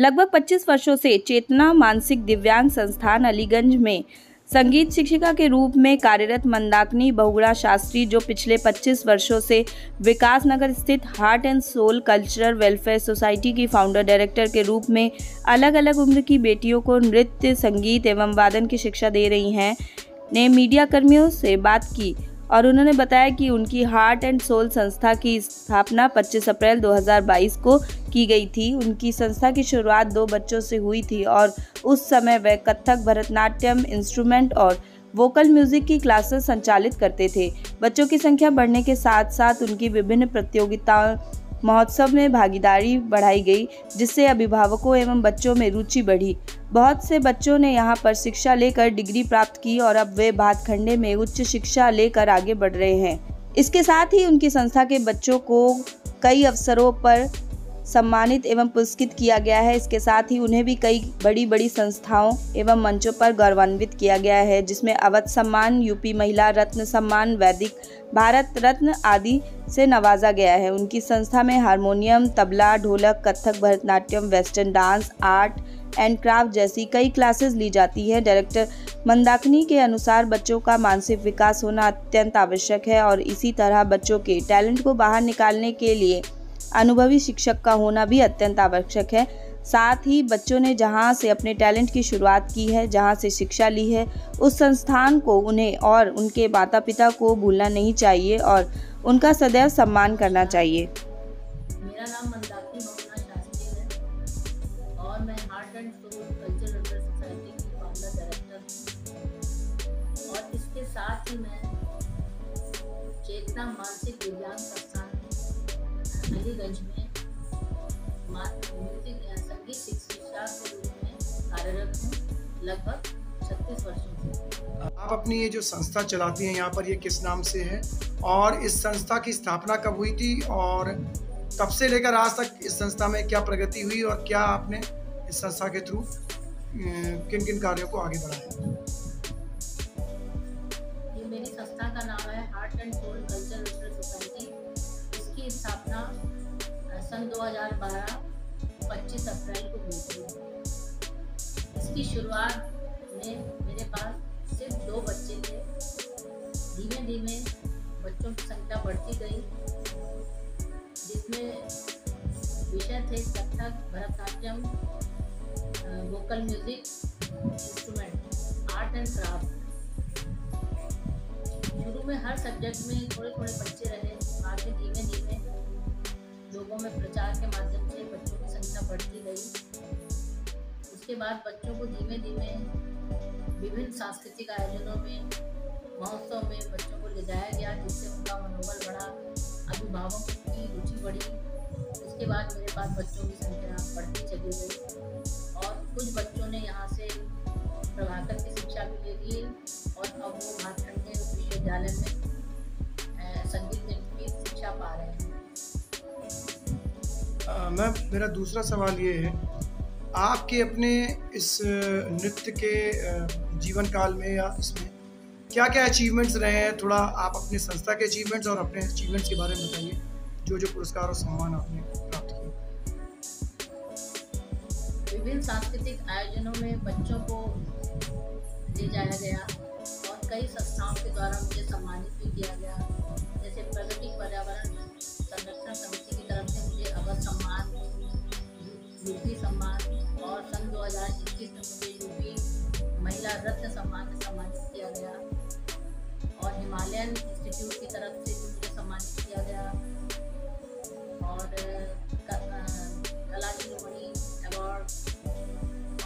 लगभग 25 वर्षों से चेतना मानसिक दिव्यांग संस्थान अलीगंज में संगीत शिक्षिका के रूप में कार्यरत मंदाकिनी बहुगुणा शास्त्री, जो पिछले 25 वर्षों से विकास नगर स्थित heart and soul cultural welfare society की फाउंडर डायरेक्टर के रूप में अलग अलग उम्र की बेटियों को नृत्य, संगीत एवं वादन की शिक्षा दे रही हैं। ने मीडिया कर्मियों से बात की। और उन्होंने बताया कि उनकी हार्ट एंड सोल संस्था की स्थापना 25 अप्रैल 2022 को की गई थी। उनकी संस्था की शुरुआत दो बच्चों से हुई थी और उस समय वे कथक, भरतनाट्यम इंस्ट्रूमेंट और वोकल म्यूज़िक की क्लासेस संचालित करते थे। बच्चों की संख्या बढ़ने के साथ साथ उनकी विभिन्न प्रतियोगिताओं महोत्सव में भागीदारी बढ़ाई गई, जिससे अभिभावकों एवं बच्चों में रुचि बढ़ी। बहुत से बच्चों ने यहाँ पर शिक्षा लेकर डिग्री प्राप्त की और अब वे भातखंडे में उच्च शिक्षा लेकर आगे बढ़ रहे हैं। इसके साथ ही उनकी संस्था के बच्चों को कई अवसरों पर सम्मानित एवं पुरस्कृत किया गया है। इसके साथ ही उन्हें भी कई बड़ी बड़ी संस्थाओं एवं मंचों पर गौरवान्वित किया गया है, जिसमें अवध सम्मान, यूपी महिला रत्न सम्मान, वैदिक, भारत रत्न आदि से नवाजा गया है। उनकी संस्था में harmonium, tabla, dholak, Kathak, Bharatanatyam, western dance, art and craft जैसी कई क्लासेस ली जाती है। डायरेक्टर मंदाकिनी के अनुसार बच्चों का मानसिक विकास होना अत्यंत आवश्यक है और इसी तरह बच्चों के टैलेंट को बाहर निकालने के लिए अनुभवी शिक्षक का होना भी अत्यंत आवश्यक है। साथ ही बच्चों ने जहाँ से अपने टैलेंट की शुरुआत की है, जहाँ से शिक्षा ली है, उस संस्थान को उन्हें और उनके माता पिता को भूलना नहीं चाहिए और उनका सदैव सम्मान करना चाहिए। मेरा नाम मंदाकिनी है और मैं heart and soul culture welfare society की फाउंडर डायरेक्टर और इसके साथ ही मैं चेतना मानसिक दिव्यांग अलीगंज में संगीत शिक्षा के रूप में कार्यरत हूँ लगभग छत्तीस वर्षों से आप अपनी ये जो संस्था चलाती हैं, यहाँ पर ये किस नाम से है? और इस संस्था की स्थापना कब हुई थी? और तब से लेकर आज तक इस संस्था में क्या प्रगति हुई और क्या आपने इस संस्था के थ्रू किन किन कार्यों को आगे बढ़ाया? ये मेरी संस्था का नाम है heart and soul culture society इसकी स्थापना सन 2012 25 अप्रैल को हुई थी। इसकी शुरुआत में मेरे पास सिर्फ़ दो बच्चे थे। धीमे धीमे बच्चों की संख्या बढ़ती गई, जिसमें विषय थे Kathak, Bharatanatyam vocal music, instrument, art and craft. शुरू में हर सब्जेक्ट में थोड़े थोड़े बच्चे रहे। में धीमे धीमे। लोगों में प्रचार के माध्यम से बच्चों की संख्या बढ़ती गई। उसके बाद बच्चों को धीमे धीमे विभिन्न सांस्कृतिक आयोजनों में, महोत्सव में बच्चों को ले जाया गया, जिससे उनका मनोबल बढ़ा, अभिभावकों की रुचि बढ़ी। उसके बाद मेरे पास बच्चों की संख्या बढ़ती चली गई और कुछ बच्चों ने यहाँ से प्रभाकर की शिक्षा भी ले ली और अब वो भातखंडे विश्वविद्यालय में शिक्षा पा रहे हैं? मैम मेरा दूसरा सवाल ये है आपके अपने इस नृत्य के जीवन काल में या इसमें क्या क्या अचीवमेंट्स रहे हैं? थोड़ा आप अपने संस्था के अचीवमेंट्स और अपने अचीवमेंट्स के बारे में बताइए जो जो पुरस्कार और सम्मान आपने प्राप्त किए। विभिन्न सांस्कृतिक आयोजनों में बच्चों को ले जाया गया। महिला रत्न सम्मान से सम्मानित किया गया। और हिमालयन इंस्टीट्यूट की तरफ़ से मुझे सम्मानित किया गया। और रोमणी अवार्ड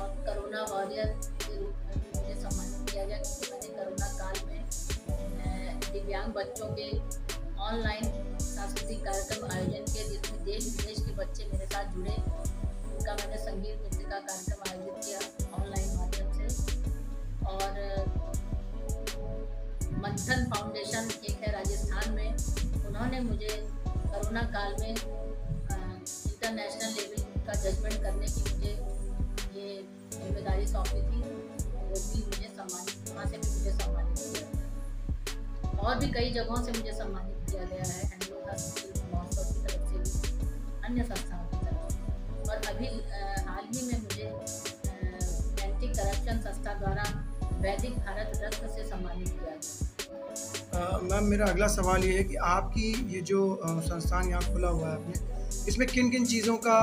और करोना वॉरियर के रूप में मुझे सम्मानित किया गया, क्योंकि मैंने करोना काल में दिव्यांग बच्चों के ऑनलाइन सांस्कृतिक कार्यक्रम आयोजन किए, जिसमें देश विदेश के बच्चे मेरे साथ जुड़े। उनका मैंने संगीत नृत्य का कार्यक्रम आयोजित किया। मंथन फाउंडेशन एक है राजस्थान में। उन्होंने मुझे कोरोना काल में इंटरनेशनल लेवल का जजमेंट करने की मुझे, ये ज़िम्मेदारी सौंपी थी। वो भी मुझे सम्मानित, वहाँ से भी मुझे सम्मानित किया और भी कई जगहों से मुझे सम्मानित किया गया है। महोत्सव की तरफ़ से भी, अन्य संस्थाओं की तरफ़ से। और अभी हाल ही में मुझे एंटी करप्शन संस्था द्वारा वैदिक भारत रत्न से सम्मानित किया गया। मैम, मेरा अगला सवाल ये है कि आपकी ये जो संस्थान यहाँ खुला हुआ है आपने, इसमें किन किन चीज़ों का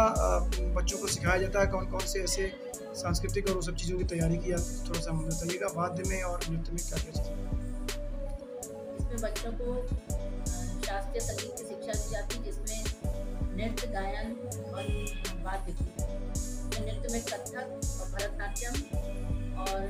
बच्चों को सिखाया जाता है? कौन कौन से ऐसे सांस्कृतिक और वो सब चीज़ों की तैयारी किया थोड़ा सा हमें बताइएगा, वाद्य में और नृत्य में क्या क्या चीज़ इसमें बच्चों को शास्त्रीय संगीत की शिक्षा दी जाती है, जिसमें नृत्य, गायन और वाद्य की। नृत्य में कथक और भरतनाट्यम और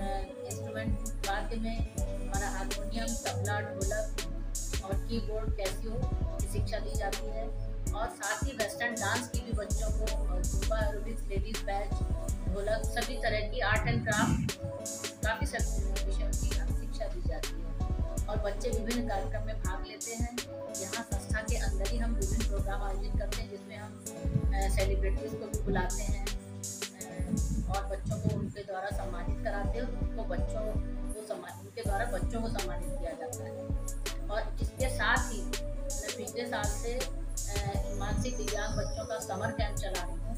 इंस्ट्रूमेंट वाद्य में हमारा हारमोनियम तबला, ढोलक और कीबोर्ड कैसियो की शिक्षा दी जाती है। और साथ ही वेस्टर्न डांस की भी बच्चों को जुम्बा एरोबिक्स लेडीज़ बैच ढोलक, सभी तरह की आर्ट एंड क्राफ्ट काफ़ी विषयों की शिक्षा दी जाती है। और बच्चे विभिन्न कार्यक्रम में भाग लेते हैं। यहाँ संस्था के अंदर ही हम विभिन्न प्रोग्राम आयोजित करते हैं, जिसमें हम सेलिब्रिटीज़ को भी बुलाते हैं। और बच्चों को उनके द्वारा सम्मानित कराते हैं, उनको बच्चों को सम्मान उनके द्वारा बच्चों को सम्मानित किया जाता है। और इसके साथ ही मैं पिछले साल से मानसिक दिव्यांग बच्चों का समर कैंप चला रही हूँ,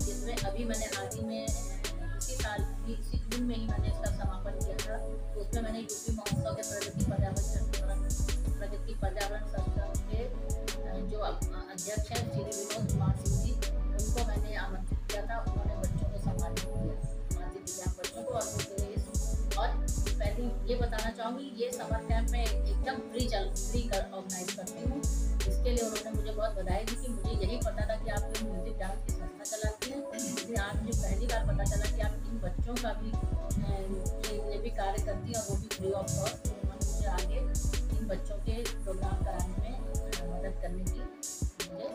जिसमें अभी मैंने हाल ही में इसी साल, इसी जून में ही मैंने इसका समापन किया था। तो उसमें मैंने यूपी महोत्सव के प्रगति पर्यावरण प्रगति पर्यावरण संस्था के जो अध्यक्ष हैं श्री विनोद कुमार सिंह जी, उनको मैंने ये बताना चाहूँगी, ये समर कैंप में एकदम फ्री चल फ्री कर ऑर्गेनाइज करती हूँ। इसके लिए उन्होंने मुझे बहुत बधाई दी कि मुझे यही पता था कि आप लोग म्यूज़िक डांस की संस्था चलाती हैं। लेकिन आज मुझे पहली बार पता चला कि आप इन बच्चों का भी ये भी कार्य करती हैं और वो भी फ्री ऑफ़ कॉस्ट उन्होंने मुझे आगे इन बच्चों के प्रोग्राम कराने में मदद करने की मुझे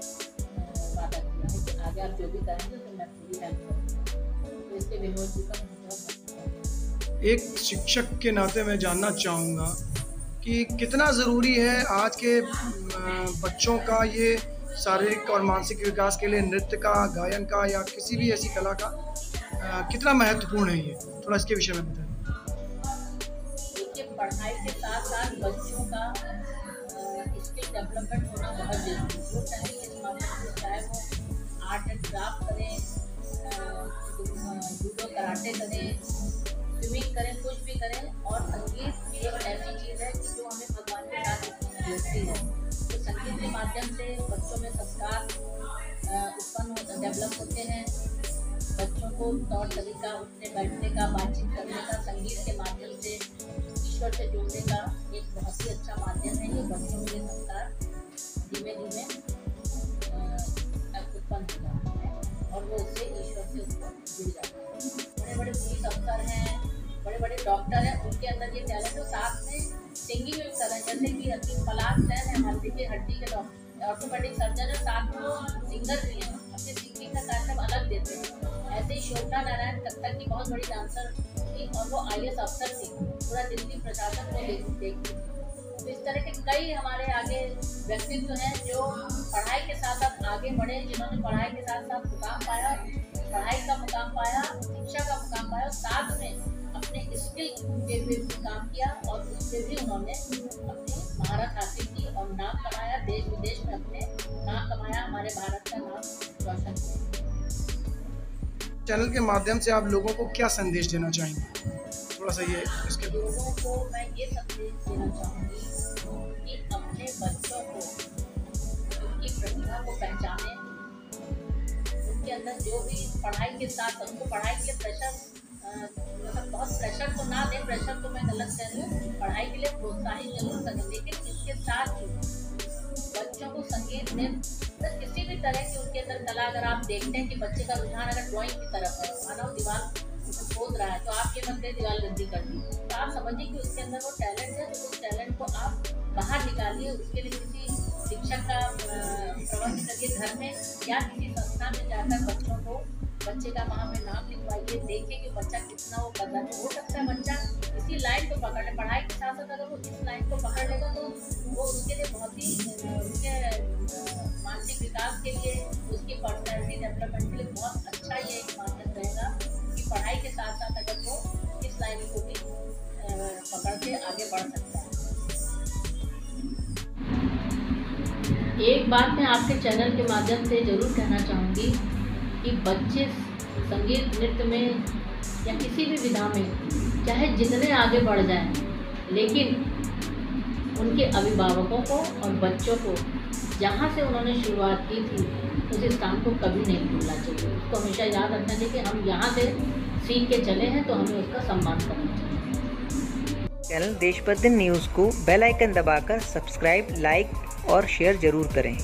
वादा किया है कि आगे आप जो भी करेंगे तो मैं पूरी हेल्प करूँगी। तो इसके विनोद जी का मुझे एक शिक्षक के नाते मैं जानना चाहूँगा कि कितना ज़रूरी है आज के बच्चों का ये शारीरिक और मानसिक विकास के लिए नृत्य का गायन का या किसी भी ऐसी कला का आ, कितना महत्वपूर्ण है ये? थोड़ा इसके विषय में बताएँ। पढ़ाई के साथ साथ बच्चों का स्किल डेवलपमेंट होना बहुत ज़रूरी है। चाहे वो आर्ट एंड क्राफ्ट करें जूडो कराटे करें स्विमिंग करें, कुछ भी करें और संगीत भी एक ऐसी चीज़ है जो हमें भगवान के साथ जोड़ती है। तो संगीत के माध्यम से बच्चों में संस्कार उत्पन्न डेवलप होते हैं। बच्चों को तौर तरीका, उठने, बैठने का, बातचीत करने का, संगीत के माध्यम से ईश्वर से जुड़ने का एक बहुत ही अच्छा माध्यम है, ये बच्चों ये संस्कार धीमे धीमे उत्पन्न हो जाता है और वो उससे ईश्वर से उसको जुड़ जाता है। बड़े बड़े पुलिस अफसर हैं बड़े बड़े डॉक्टर हैं, उनके अंदर ये टैलेंट है साथ में सिंगिंग में कर रहे जैसे कि हकीम पलाश सैन है हल्दी के हड्डी के ऑर्थोपेडिक सर्जन है, साथ में वो सिंगर भी हैं, अपने सिंगिंग का कार्यक्रम अलग देते हैं। ऐसे ही शोभना नारायण कत्थक की बहुत बड़ी डांसर थी और वो आई अफसर थी, पूरा दिल्ली प्रशासन को देखती तो इस तरह के कई हमारे आगे व्यक्तित्व हैं, जो पढ़ाई के साथ साथ आगे बढ़े, जिन्होंने पढ़ाई के साथ साथ मुकाम पाया, पढ़ाई का मुकाम पाया, शिक्षा का मुकाम पाया, साथ में अपने स्किल के भी काम किया और उससे भी उन्होंने अपनी महारत हासिल की और नाम कमाया देश विदेश में अपने नाम कमाया हमारे भारत का नाम रोशन किया। चैनल के माध्यम से आप लोगों को क्या संदेश देना चाहेंगे? थोड़ा सा ये इसके लोगों को मैं ये संदेश देना चाहूँगी कि अपने बच्चों को उनकी प्रतिभा को पहचाने। उनके अंदर जो भी पढ़ाई के साथ उनको पढ़ाई के प्रेशर मतलब बहुत प्रेशर तो ना दें प्रेशर तो मैं गलत कह रही हूँ। पढ़ाई के लिए प्रोत्साहित ज़रूर करें, लेकिन इसके साथ बच्चों को संगीत में तो किसी भी तरह की उनके अंदर कला, अगर आप देखते हैं कि बच्चे का रुझान अगर ड्राइंग की तरफ़ है माना दीवार खोद रहा है तो आप ये मत दीवार गंदी कर दी। तो आप समझिए कि उसके अंदर वो टैलेंट है तो उस टैलेंट को आप बाहर निकालिए, उसके लिए किसी शिक्षक का प्रबंध करिए घर में या किसी संस्था में जाकर बच्चों को बच्चे का वहाँ पे नाम लिखवाइए, देखिए कि बच्चा कितना वो है हो सकता है बच्चा। इसी लाइन को पकड़ ले। पढ़ाई के साथ साथ अगर वो इस लाइन को पकड़ लेगा तो वो उसके लिए बहुत ही उसके मानसिक विकास के लिए, उसकी पर्सनैलिटी डेवलपमेंट के लिए बहुत अच्छा ये एक माध्यम रहेगा कि पढ़ाई के साथ साथ अगर वो इस लाइन को भी पकड़ के आगे बढ़ सकता है। एक बात मैं आपके चैनल के माध्यम से ज़रूर कहना चाहूँगी। कि बच्चे संगीत, नृत्य में या किसी भी विधा में, चाहे जितने आगे बढ़ जाए, लेकिन उनके अभिभावकों को और बच्चों को जहाँ से उन्होंने शुरुआत की थी, उस स्थान को कभी नहीं भूलना चाहिए। उसको हमेशा याद रखना चाहिए कि हम यहाँ से सीख के चले हैं तो हमें उसका सम्मान करना चाहिए। चैनल देशबद्ध न्यूज़ को बेल आइकन दबाकर सब्सक्राइब, लाइक और शेयर ज़रूर करें।